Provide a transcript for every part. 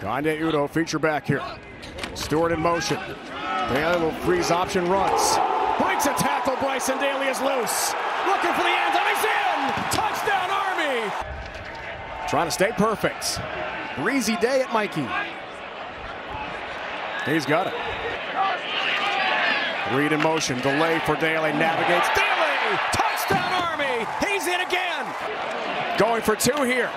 Kanye Udoh feature back here. Stewart in motion. Daily will freeze option runs. Breaks a tackle. Bryson Daily is loose. Looking for the end zone. He's in. Touchdown Army. Trying to stay perfect. Breezy day at Michie. He's got it. Reed in motion. Delay for Daily. Navigates. Daily. Touchdown Army. He's in again. Going for two here.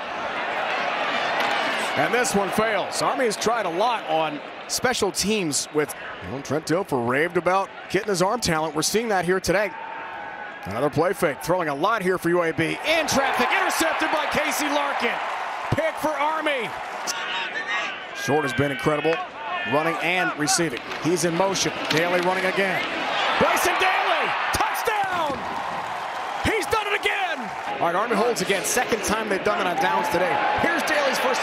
And this one fails. Army has tried a lot on special teams with you know, Trent Dilfer raved about getting his arm talent. We're seeing that here today. Another play fake, throwing a lot here for UAB. In traffic, intercepted by Casey Larkin. Pick for Army. Short has been incredible, running and receiving. He's in motion. Daily running again. Bryson Daily, touchdown! He's done it again! All right, Army holds again. Second time they've done it on downs today. Here's Daily's first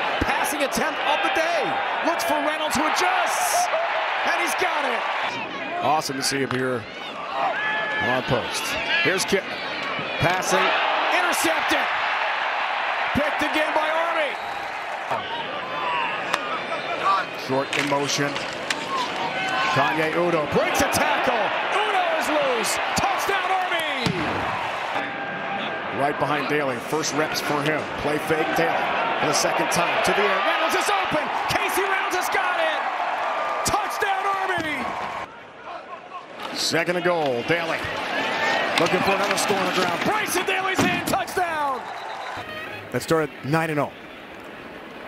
passing attempt of the day. Looks for Reynolds who adjusts. And he's got it. Awesome to see him here on post. Here's Kip. Passing. Intercepted. Picked again by Army. Short in motion. Kanye Udoh breaks a tackle. Udoh is loose. Touchdown Army. Right behind Daily. First reps for him. Play fake Daily. For the second time to the air. Reynolds is open. Casey Reynolds has got it. Touchdown Army. Second and goal. Daily. Looking for another score on the ground. Bryson Daily's in. Touchdown. That started 9 0.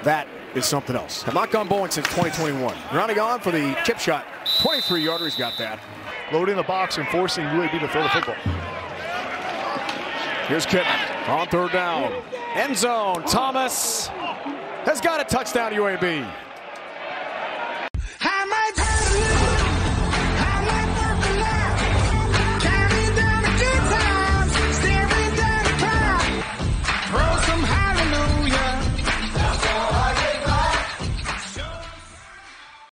That is something else. Have not gone bowling since 2021. Rounding on for the chip shot. 23 yarder. He's got that. Loading the box and forcing UAB to throw the football. Here's Kitna on third down. End zone. Thomas has got a touchdown UAB.